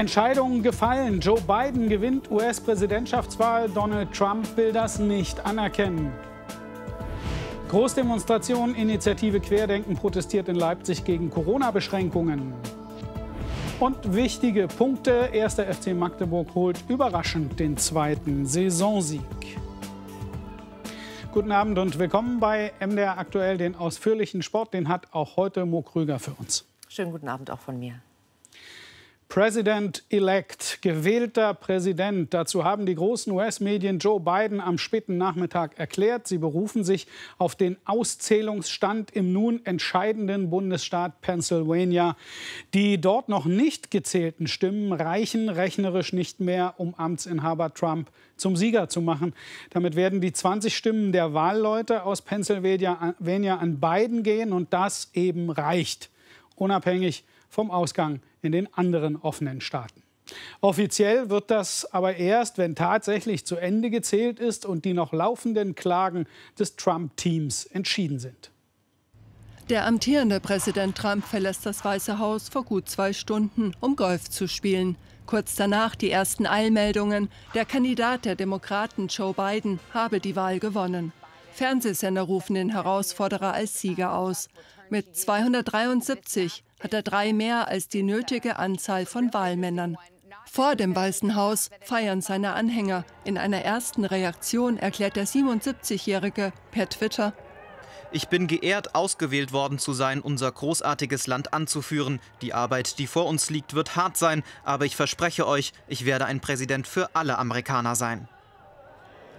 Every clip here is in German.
Entscheidungen gefallen. Joe Biden gewinnt US-Präsidentschaftswahl. Donald Trump will das nicht anerkennen. Großdemonstration, Initiative Querdenken protestiert in Leipzig gegen Corona-Beschränkungen. Und wichtige Punkte. Erster FC Magdeburg holt überraschend den zweiten Saisonsieg. Guten Abend und willkommen bei MDR aktuell. Den ausführlichen Sport, den hat auch heute Mo Krüger für uns. Schönen guten Abend auch von mir. President-elect, gewählter Präsident. Dazu haben die großen US-Medien Joe Biden am späten Nachmittag erklärt. Sie berufen sich auf den Auszählungsstand im nun entscheidenden Bundesstaat Pennsylvania. Die dort noch nicht gezählten Stimmen reichen rechnerisch nicht mehr, um Amtsinhaber Trump zum Sieger zu machen. Damit werden die 20 Stimmen der Wahlleute aus Pennsylvania an Biden gehen und das eben reicht, unabhängig vom Ausgang in den anderen offenen Staaten. Offiziell wird das aber erst, wenn tatsächlich zu Ende gezählt ist und die noch laufenden Klagen des Trump-Teams entschieden sind. Der amtierende Präsident Trump verlässt das Weiße Haus vor gut zwei Stunden, um Golf zu spielen. Kurz danach die ersten Eilmeldungen. Der Kandidat der Demokraten Joe Biden habe die Wahl gewonnen. Fernsehsender rufen den Herausforderer als Sieger aus. Mit 273 hat er drei mehr als die nötige Anzahl von Wahlmännern. Vor dem Weißen Haus feiern seine Anhänger. In einer ersten Reaktion erklärt der 77-Jährige per Twitter, ich bin geehrt, ausgewählt worden zu sein, unser großartiges Land anzuführen. Die Arbeit, die vor uns liegt, wird hart sein, aber ich verspreche euch, ich werde ein Präsident für alle Amerikaner sein.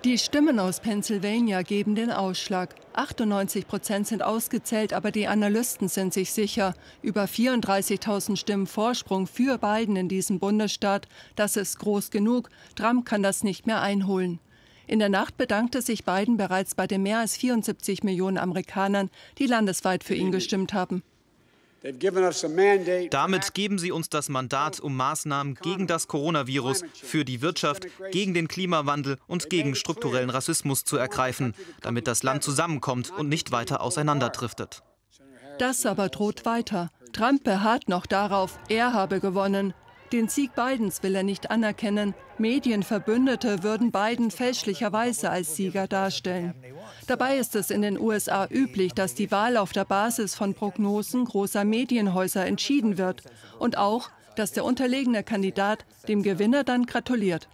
Die Stimmen aus Pennsylvania geben den Ausschlag. 98 Prozent sind ausgezählt, aber die Analysten sind sich sicher. Über 34.000 Stimmen Vorsprung für Biden in diesem Bundesstaat. Das ist groß genug. Trump kann das nicht mehr einholen. In der Nacht bedankte sich Biden bereits bei den mehr als 74 Millionen Amerikanern, die landesweit für ihn gestimmt haben. Damit geben sie uns das Mandat, um Maßnahmen gegen das Coronavirus, für die Wirtschaft, gegen den Klimawandel und gegen strukturellen Rassismus zu ergreifen, damit das Land zusammenkommt und nicht weiter auseinanderdriftet. Das aber droht weiter. Trump beharrt noch darauf, er habe gewonnen. Den Sieg Bidens will er nicht anerkennen. Medienverbündete würden Biden fälschlicherweise als Sieger darstellen. Dabei ist es in den USA üblich, dass die Wahl auf der Basis von Prognosen großer Medienhäuser entschieden wird und auch, dass der unterlegene Kandidat dem Gewinner dann gratuliert.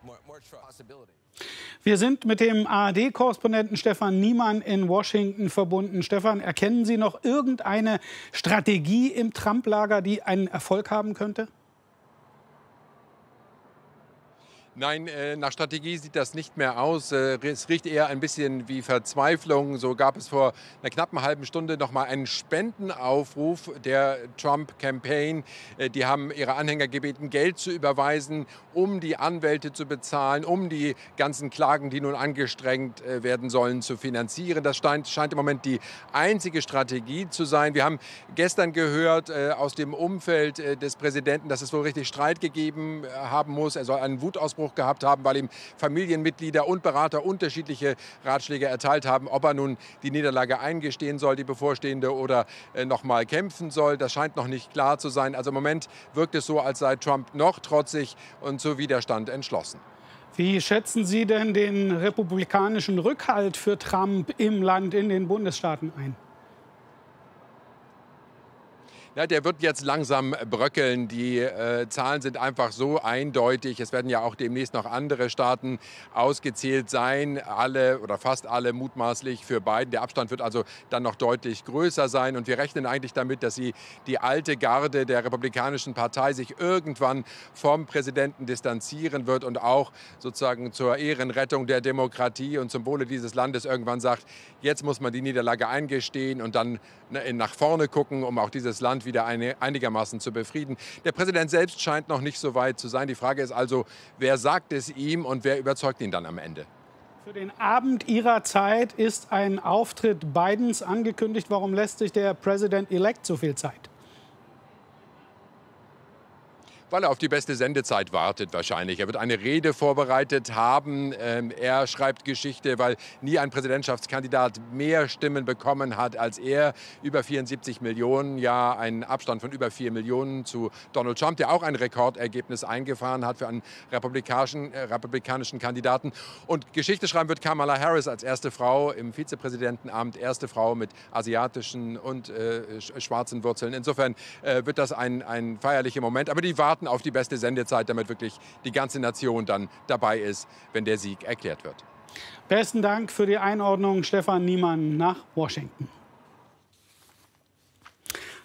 Wir sind mit dem ARD-Korrespondenten Stefan Niemann in Washington verbunden. Stefan, erkennen Sie noch irgendeine Strategie im Trump-Lager, die einen Erfolg haben könnte? Nein, äh, nach Strategie sieht das nicht mehr aus. Äh, es riecht eher ein bisschen wie Verzweiflung. So gab es vor einer knappen halben Stunde noch mal einen Spendenaufruf der Trump Campaign. Äh, die haben ihre Anhänger gebeten, Geld zu überweisen, um die Anwälte zu bezahlen, um die ganzen Klagen, die nun angestrengt werden sollen, zu finanzieren. Das scheint, scheint im Moment die einzige Strategie zu sein. Wir haben gestern gehört aus dem Umfeld des Präsidenten, dass es wohl richtig Streit gegeben haben muss. Er soll einen Wutausbruch Anspruch gehabt haben, weil ihm Familienmitglieder und Berater unterschiedliche Ratschläge erteilt haben, ob er nun die Niederlage eingestehen soll, die bevorstehende, oder äh, noch mal kämpfen soll. Das scheint noch nicht klar zu sein. Also im Moment wirkt es so, als sei Trump noch trotzig und zu Widerstand entschlossen. Wie schätzen Sie denn den republikanischen Rückhalt für Trump im Land, in den Bundesstaaten ein? Ja, der wird jetzt langsam bröckeln. Die äh, Zahlen sind einfach so eindeutig. Es werden ja auch demnächst noch andere Staaten ausgezählt sein. Alle oder fast alle mutmaßlich für Biden. Der Abstand wird also dann noch deutlich größer sein. Und wir rechnen eigentlich damit, dass sie die alte Garde der Republikanischen Partei sich irgendwann vom Präsidenten distanzieren wird und auch sozusagen zur Ehrenrettung der Demokratie und zum Wohle dieses Landes irgendwann sagt, jetzt muss man die Niederlage eingestehen und dann ne, nach vorne gucken, um auch dieses Land wieder eine, einigermaßen zu befrieden. Der Präsident selbst scheint noch nicht so weit zu sein. Die Frage ist also, wer sagt es ihm und wer überzeugt ihn dann am Ende? Für den Abend Ihrer Zeit ist ein Auftritt Bidens angekündigt. Warum lässt sich der Präsident-elect so viel Zeit? Weil er auf die beste Sendezeit wartet wahrscheinlich. Er wird eine Rede vorbereitet haben. Ähm, er schreibt Geschichte, weil nie ein Präsidentschaftskandidat mehr Stimmen bekommen hat als er. Über 74 Millionen, ja, ein Abstand von über 4 Millionen zu Donald Trump, der auch ein Rekordergebnis eingefahren hat für einen republikanischen, äh, republikanischen Kandidaten. Und Geschichte schreiben wird Kamala Harris als erste Frau im Vizepräsidentenamt, erste Frau mit asiatischen und äh, schwarzen Wurzeln. Insofern äh, wird das ein, ein feierlicher Moment. Aber die warten auf die beste Sendezeit, damit wirklich die ganze Nation dann dabei ist, wenn der Sieg erklärt wird. Besten Dank für die Einordnung, Stefan Niemann nach Washington.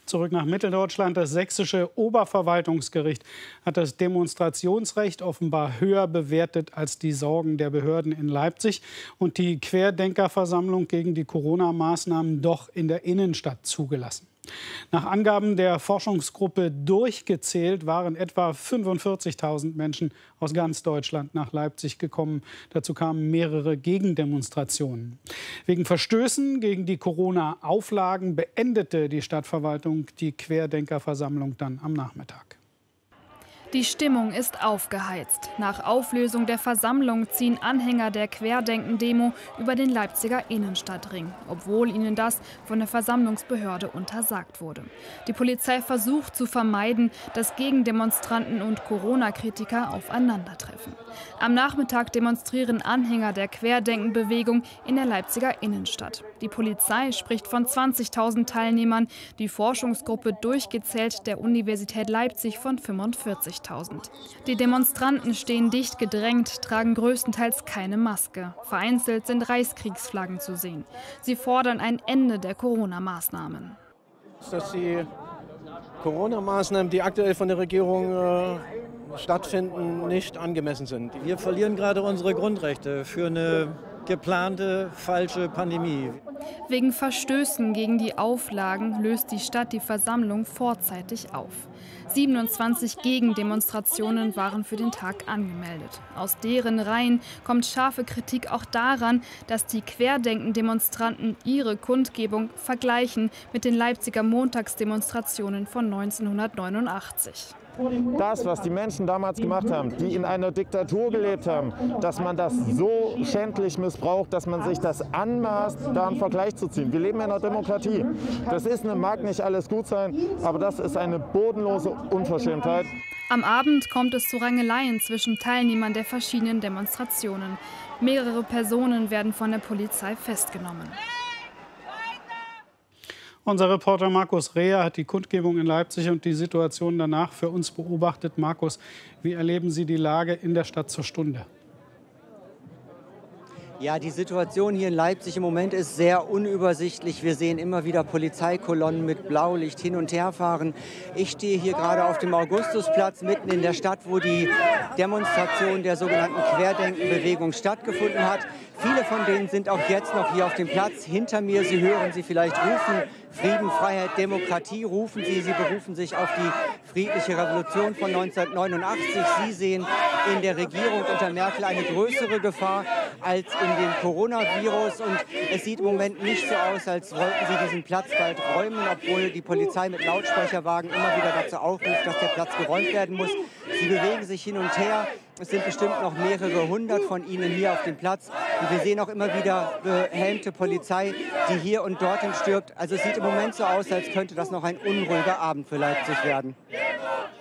Zurück nach Mitteldeutschland. Das sächsische Oberverwaltungsgericht hat das Demonstrationsrecht offenbar höher bewertet als die Sorgen der Behörden in Leipzig und die Querdenkerversammlung gegen die Corona-Maßnahmen doch in der Innenstadt zugelassen. Nach Angaben der Forschungsgruppe durchgezählt waren etwa 45.000 Menschen aus ganz Deutschland nach Leipzig gekommen. Dazu kamen mehrere Gegendemonstrationen. Wegen Verstößen gegen die Corona-Auflagen beendete die Stadtverwaltung die Querdenkerversammlung dann am Nachmittag. Die Stimmung ist aufgeheizt. Nach Auflösung der Versammlung ziehen Anhänger der Querdenken-Demo über den Leipziger Innenstadtring, obwohl ihnen das von der Versammlungsbehörde untersagt wurde. Die Polizei versucht zu vermeiden, dass Gegendemonstranten und Corona-Kritiker aufeinandertreffen. Am Nachmittag demonstrieren Anhänger der Querdenken-Bewegung in der Leipziger Innenstadt. Die Polizei spricht von 20.000 Teilnehmern, die Forschungsgruppe durchgezählt der Universität Leipzig von 45. 20.000. Die Demonstranten stehen dicht gedrängt, tragen größtenteils keine Maske. Vereinzelt sind Reichskriegsflaggen zu sehen. Sie fordern ein Ende der Corona-Maßnahmen. Dass die Corona-Maßnahmen, die aktuell von der Regierung äh, stattfinden, nicht angemessen sind. Wir verlieren gerade unsere Grundrechte für eine geplante falsche Pandemie. Wegen Verstößen gegen die Auflagen löst die Stadt die Versammlung vorzeitig auf. 27 Gegendemonstrationen waren für den Tag angemeldet. Aus deren Reihen kommt scharfe Kritik auch daran, dass die Querdenken-Demonstranten ihre Kundgebung vergleichen mit den Leipziger Montagsdemonstrationen von 1989 das, was die Menschen damals gemacht haben, die in einer Diktatur gelebt haben, dass man das so schändlich missbraucht, dass man sich das anmaßt, da einen Vergleich zu ziehen. Wir leben in einer Demokratie. Das ist, mag nicht alles gut sein, aber das ist eine bodenlose Unverschämtheit. Am Abend kommt es zu Rangeleien zwischen Teilnehmern der verschiedenen Demonstrationen. Mehrere Personen werden von der Polizei festgenommen. Unser Reporter Markus Reher hat die Kundgebung in Leipzig und die Situation danach für uns beobachtet. Markus, wie erleben Sie die Lage in der Stadt zur Stunde? Ja, die Situation hier in Leipzig im Moment ist sehr unübersichtlich. Wir sehen immer wieder Polizeikolonnen mit Blaulicht hin und her fahren. Ich stehe hier gerade auf dem Augustusplatz mitten in der Stadt, wo die Demonstration der sogenannten Querdenkenbewegung stattgefunden hat. Viele von denen sind auch jetzt noch hier auf dem Platz hinter mir. Sie hören sie vielleicht rufen. Frieden, Freiheit, Demokratie rufen sie. Sie berufen sich auf die friedliche Revolution von 1989. Sie sehen in der Regierung unter Merkel eine größere Gefahr als in dem Coronavirus. Und es sieht im Moment nicht so aus, als wollten sie diesen Platz bald räumen, obwohl die Polizei mit Lautsprecherwagen immer wieder dazu aufruft, dass der Platz geräumt werden muss. Sie bewegen sich hin und her. Es sind bestimmt noch mehrere hundert von ihnen hier auf dem Platz. Und wir sehen auch immer wieder behelmte Polizei, die hier und dorthin stirbt. Also es sieht im Moment so aus, als könnte das noch ein unruhiger Abend für Leipzig werden.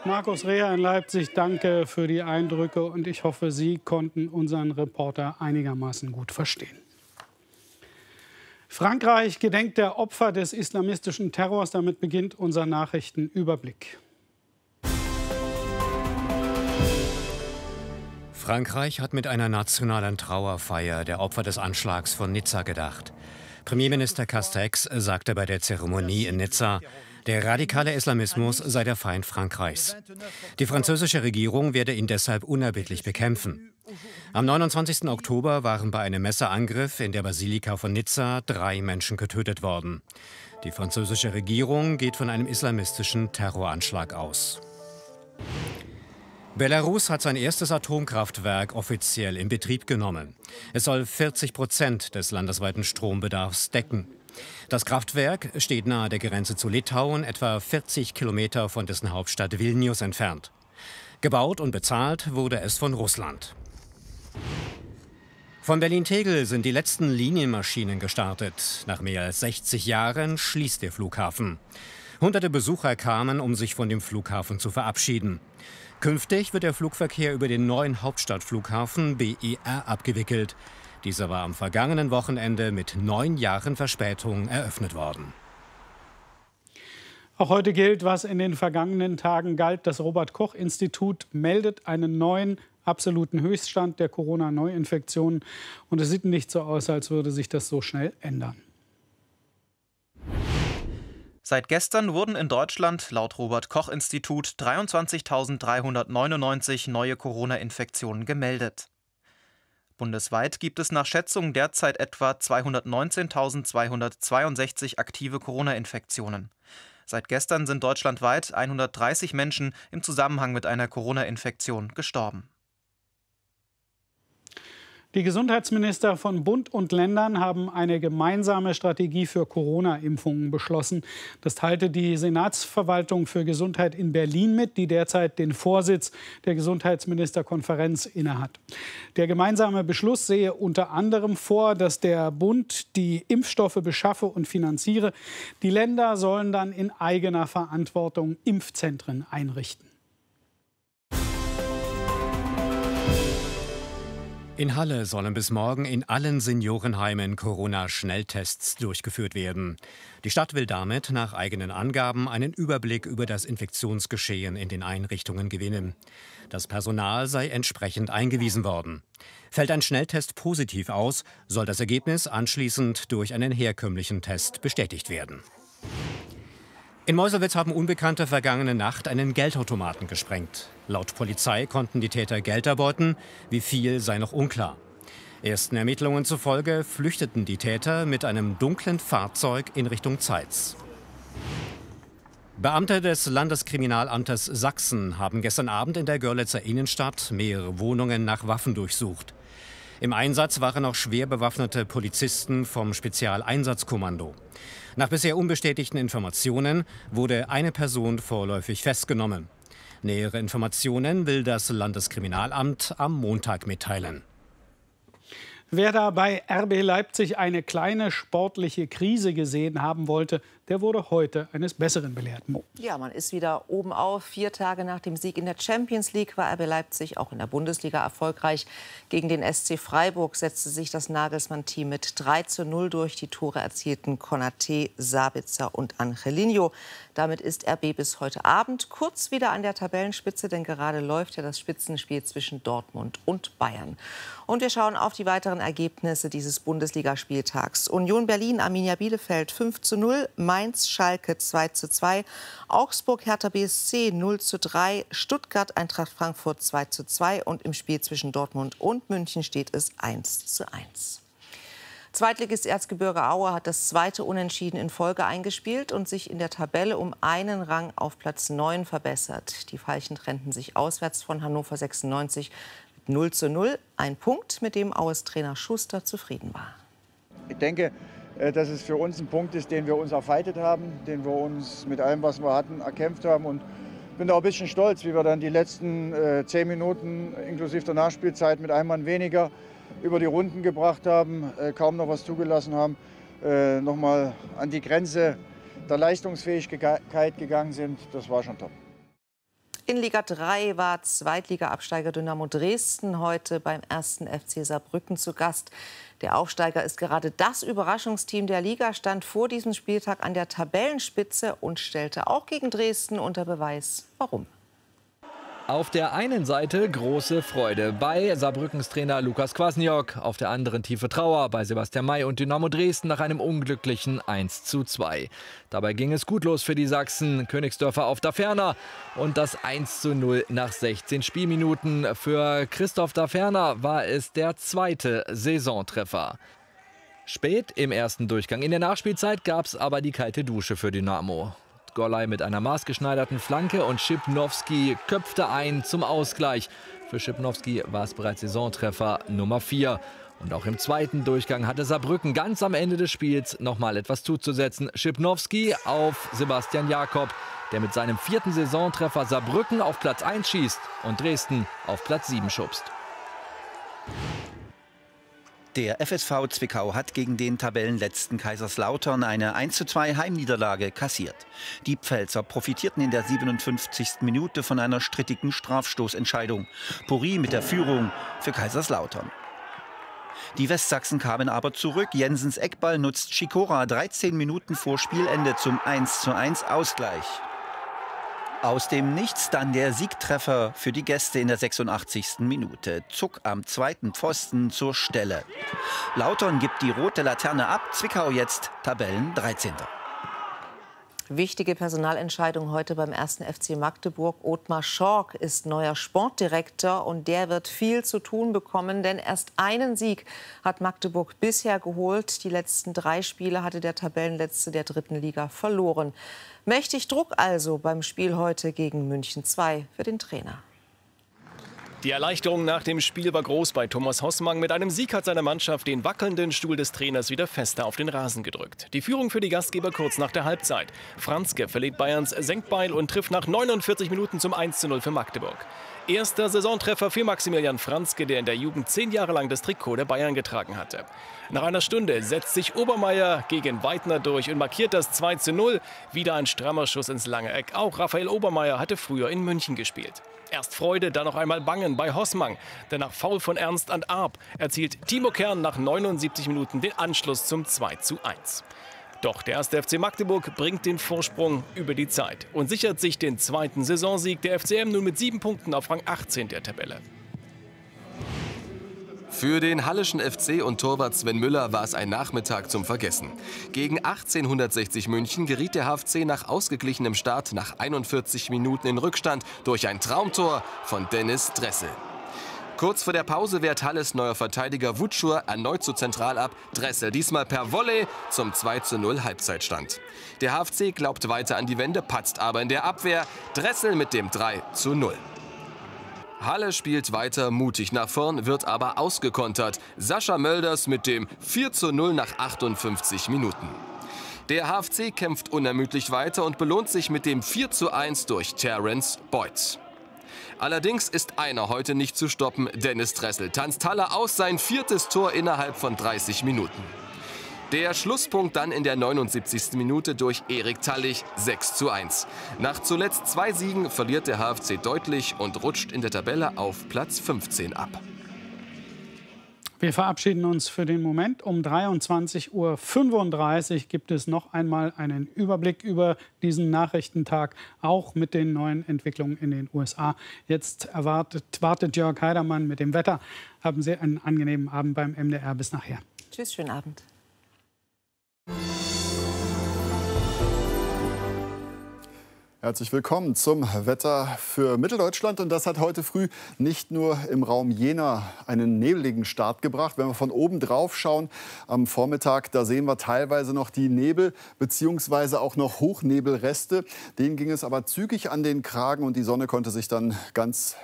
Markus Reher in Leipzig, danke für die Eindrücke und ich hoffe, Sie konnten unseren Reporter einigermaßen gut verstehen. Frankreich gedenkt der Opfer des islamistischen Terrors. Damit beginnt unser Nachrichtenüberblick. Frankreich hat mit einer nationalen Trauerfeier der Opfer des Anschlags von Nizza gedacht. Premierminister Castex sagte bei der Zeremonie in Nizza, der radikale Islamismus sei der Feind Frankreichs. Die französische Regierung werde ihn deshalb unerbittlich bekämpfen. Am 29. Oktober waren bei einem Messerangriff in der Basilika von Nizza drei Menschen getötet worden. Die französische Regierung geht von einem islamistischen Terroranschlag aus. Belarus hat sein erstes Atomkraftwerk offiziell in Betrieb genommen. Es soll 40 Prozent des landesweiten Strombedarfs decken. Das Kraftwerk steht nahe der Grenze zu Litauen, etwa 40 Kilometer von dessen Hauptstadt Vilnius entfernt. Gebaut und bezahlt wurde es von Russland. Von Berlin-Tegel sind die letzten Linienmaschinen gestartet. Nach mehr als 60 Jahren schließt der Flughafen. Hunderte Besucher kamen, um sich von dem Flughafen zu verabschieden. Künftig wird der Flugverkehr über den neuen Hauptstadtflughafen BER abgewickelt. Dieser war am vergangenen Wochenende mit neun Jahren Verspätung eröffnet worden. Auch heute gilt, was in den vergangenen Tagen galt. Das Robert Koch Institut meldet einen neuen absoluten Höchststand der Corona-Neuinfektionen. Und es sieht nicht so aus, als würde sich das so schnell ändern. Seit gestern wurden in Deutschland laut Robert Koch Institut 23.399 neue Corona-Infektionen gemeldet. Bundesweit gibt es nach Schätzung derzeit etwa 219.262 aktive Corona-Infektionen. Seit gestern sind deutschlandweit 130 Menschen im Zusammenhang mit einer Corona-Infektion gestorben. Die Gesundheitsminister von Bund und Ländern haben eine gemeinsame Strategie für Corona-Impfungen beschlossen. Das teilte die Senatsverwaltung für Gesundheit in Berlin mit, die derzeit den Vorsitz der Gesundheitsministerkonferenz innehat. Der gemeinsame Beschluss sehe unter anderem vor, dass der Bund die Impfstoffe beschaffe und finanziere. Die Länder sollen dann in eigener Verantwortung Impfzentren einrichten. In Halle sollen bis morgen in allen Seniorenheimen Corona-Schnelltests durchgeführt werden. Die Stadt will damit nach eigenen Angaben einen Überblick über das Infektionsgeschehen in den Einrichtungen gewinnen. Das Personal sei entsprechend eingewiesen worden. Fällt ein Schnelltest positiv aus, soll das Ergebnis anschließend durch einen herkömmlichen Test bestätigt werden. In Meuselwitz haben Unbekannte vergangene Nacht einen Geldautomaten gesprengt. Laut Polizei konnten die Täter Geld erbeuten, wie viel sei noch unklar. Ersten Ermittlungen zufolge flüchteten die Täter mit einem dunklen Fahrzeug in Richtung Zeitz. Beamte des Landeskriminalamtes Sachsen haben gestern Abend in der Görlitzer Innenstadt mehrere Wohnungen nach Waffen durchsucht. Im Einsatz waren auch schwer bewaffnete Polizisten vom Spezialeinsatzkommando. Nach bisher unbestätigten Informationen wurde eine Person vorläufig festgenommen. Nähere Informationen will das Landeskriminalamt am Montag mitteilen. Wer da bei RB Leipzig eine kleine sportliche Krise gesehen haben wollte, der wurde heute eines Besseren belehrt. Mo. Ja, man ist wieder oben auf. Vier Tage nach dem Sieg in der Champions League war RB Leipzig auch in der Bundesliga erfolgreich. Gegen den SC Freiburg setzte sich das Nagelsmann-Team mit 3 zu 0 durch. Die Tore erzielten Konate, Sabitzer und Angelino. Damit ist RB bis heute Abend kurz wieder an der Tabellenspitze, denn gerade läuft ja das Spitzenspiel zwischen Dortmund und Bayern. Und wir schauen auf die weiteren Ergebnisse dieses Bundesligaspieltags. Union Berlin, Arminia Bielefeld 5 zu 0, Mainz Mainz, Schalke 2 zu 2, Augsburg, Hertha BSC 0 zu 3, Stuttgart, Eintracht Frankfurt 2 zu 2 und im Spiel zwischen Dortmund und München steht es 1 zu 1. Zweitligist Erzgebirge Aue hat das zweite Unentschieden in Folge eingespielt und sich in der Tabelle um einen Rang auf Platz 9 verbessert. Die Veilchen trennten sich auswärts von Hannover 96 mit 0 zu 0. Ein Punkt, mit dem Aues Trainer Schuster zufrieden war. Ich denke, dass es für uns ein Punkt ist, den wir uns erfeitet haben, den wir uns mit allem, was wir hatten, erkämpft haben. Und bin da auch ein bisschen stolz, wie wir dann die letzten äh, zehn Minuten inklusive der Nachspielzeit mit einem Mann weniger über die Runden gebracht haben, äh, kaum noch was zugelassen haben, äh, nochmal an die Grenze der Leistungsfähigkeit gegangen sind. Das war schon top. In Liga 3 war Zweitliga-Absteiger Dynamo Dresden heute beim ersten FC Saarbrücken zu Gast. Der Aufsteiger ist gerade das Überraschungsteam der Liga, stand vor diesem Spieltag an der Tabellenspitze und stellte auch gegen Dresden unter Beweis, warum. Auf der einen Seite große Freude bei Saarbrückens Trainer Lukas Kwasniok, auf der anderen tiefe Trauer bei Sebastian May und Dynamo Dresden nach einem unglücklichen 1 zu 2. Dabei ging es gut los für die Sachsen, Königsdörfer auf Daferner und das 1 zu 0 nach 16 Spielminuten. Für Christoph Daferner war es der zweite Saisontreffer. Spät im ersten Durchgang in der Nachspielzeit gab es aber die kalte Dusche für Dynamo. Golay mit einer maßgeschneiderten Flanke und Schipnowski köpfte ein zum Ausgleich. Für Schipnowski war es bereits Saisontreffer Nummer 4. Und auch im zweiten Durchgang hatte Saarbrücken ganz am Ende des Spiels noch mal etwas zuzusetzen. Schipnowski auf Sebastian Jakob, der mit seinem vierten Saisontreffer Saarbrücken auf Platz 1 schießt und Dresden auf Platz 7 schubst. Der FSV Zwickau hat gegen den Tabellenletzten Kaiserslautern eine 1:2 Heimniederlage kassiert. Die Pfälzer profitierten in der 57. Minute von einer strittigen Strafstoßentscheidung. Puri mit der Führung für Kaiserslautern. Die Westsachsen kamen aber zurück. Jensens Eckball nutzt Schikora 13 Minuten vor Spielende zum 1:1 Ausgleich. Aus dem Nichts dann der Siegtreffer für die Gäste in der 86. Minute. Zuck am zweiten Pfosten zur Stelle. Lautern gibt die rote Laterne ab. Zwickau jetzt Tabellen 13. Wichtige Personalentscheidung heute beim ersten FC Magdeburg. Ottmar Schork ist neuer Sportdirektor und der wird viel zu tun bekommen, denn erst einen Sieg hat Magdeburg bisher geholt. Die letzten drei Spiele hatte der Tabellenletzte der dritten Liga verloren. Mächtig Druck also beim Spiel heute gegen München 2 für den Trainer. Die Erleichterung nach dem Spiel war groß bei Thomas Hossmann. Mit einem Sieg hat seine Mannschaft den wackelnden Stuhl des Trainers wieder fester auf den Rasen gedrückt. Die Führung für die Gastgeber kurz nach der Halbzeit. Franzke verliert Bayerns Senkbeil und trifft nach 49 Minuten zum 1:0 für Magdeburg. Erster Saisontreffer für Maximilian Franzke, der in der Jugend zehn Jahre lang das Trikot der Bayern getragen hatte. Nach einer Stunde setzt sich Obermeier gegen Weidner durch und markiert das 2 zu 0. Wieder ein strammer Schuss ins lange Eck. Auch Raphael Obermeier hatte früher in München gespielt. Erst Freude, dann noch einmal Bangen bei Hossmann. Denn nach Foul von Ernst und Arp erzielt Timo Kern nach 79 Minuten den Anschluss zum 2 zu 1. Doch der erste FC Magdeburg bringt den Vorsprung über die Zeit und sichert sich den zweiten Saisonsieg der FCM nun mit sieben Punkten auf Rang 18 der Tabelle. Für den Hallischen FC und Torwart Sven Müller war es ein Nachmittag zum Vergessen. Gegen 1860 München geriet der HFC nach ausgeglichenem Start nach 41 Minuten in Rückstand durch ein Traumtor von Dennis Dressel. Kurz vor der Pause wehrt Halles neuer Verteidiger Wutschur erneut zu zentral ab. Dressel diesmal per Volley zum 2 zu 0 Halbzeitstand. Der HFC glaubt weiter an die Wende, patzt aber in der Abwehr. Dressel mit dem 3 zu 0. Halle spielt weiter mutig nach vorn, wird aber ausgekontert. Sascha Mölders mit dem 4 zu 0 nach 58 Minuten. Der HFC kämpft unermüdlich weiter und belohnt sich mit dem 4 zu 1 durch Terence Boyd. Allerdings ist einer heute nicht zu stoppen. Dennis Dressel tanzt Halle aus sein viertes Tor innerhalb von 30 Minuten. Der Schlusspunkt dann in der 79. Minute durch Erik Tallich 6 zu 1. Nach zuletzt zwei Siegen verliert der HFC deutlich und rutscht in der Tabelle auf Platz 15 ab. Wir verabschieden uns für den Moment. Um 23.35 Uhr gibt es noch einmal einen Überblick über diesen Nachrichtentag, auch mit den neuen Entwicklungen in den USA. Jetzt erwartet, wartet Jörg Heidermann mit dem Wetter. Haben Sie einen angenehmen Abend beim MDR. Bis nachher. Tschüss, schönen Abend. Herzlich willkommen zum Wetter für Mitteldeutschland. Und das hat heute früh nicht nur im Raum Jena einen nebeligen Start gebracht. Wenn wir von oben drauf schauen am Vormittag, da sehen wir teilweise noch die Nebel bzw. auch noch Hochnebelreste. Denen ging es aber zügig an den Kragen und die Sonne konnte sich dann ganz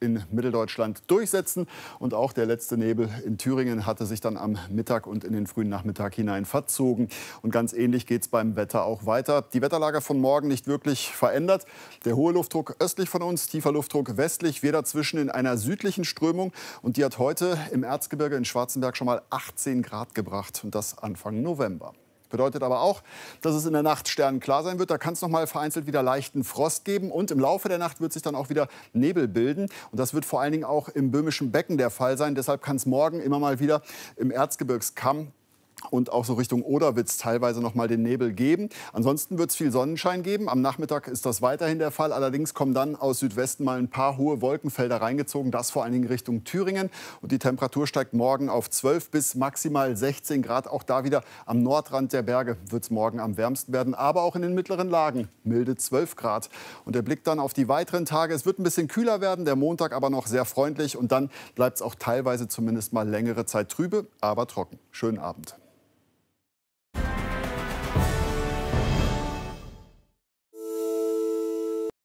in Mitteldeutschland durchsetzen. Und auch der letzte Nebel in Thüringen hatte sich dann am Mittag und in den frühen Nachmittag hinein verzogen. Und ganz ähnlich geht es beim Wetter auch weiter. Die Wetterlage von morgen nicht wirklich verändert. Der hohe Luftdruck östlich von uns, tiefer Luftdruck westlich, wir dazwischen in einer südlichen Strömung. Und die hat heute im Erzgebirge in Schwarzenberg schon mal 18 Grad gebracht. Und das Anfang November. Bedeutet aber auch, dass es in der Nacht sternenklar sein wird. Da kann es noch mal vereinzelt wieder leichten Frost geben. Und im Laufe der Nacht wird sich dann auch wieder Nebel bilden. Und das wird vor allen Dingen auch im böhmischen Becken der Fall sein. Deshalb kann es morgen immer mal wieder im Erzgebirgskamm und auch so Richtung Oder wird es teilweise noch mal den Nebel geben. Ansonsten wird es viel Sonnenschein geben. Am Nachmittag ist das weiterhin der Fall. Allerdings kommen dann aus Südwesten mal ein paar hohe Wolkenfelder reingezogen. Das vor allen Dingen Richtung Thüringen. Und die Temperatur steigt morgen auf 12 bis maximal 16 Grad. Auch da wieder am Nordrand der Berge wird es morgen am wärmsten werden. Aber auch in den mittleren Lagen milde 12 Grad. Und der Blick dann auf die weiteren Tage. Es wird ein bisschen kühler werden. Der Montag aber noch sehr freundlich. Und dann bleibt es auch teilweise zumindest mal längere Zeit trübe, aber trocken. Schönen Abend.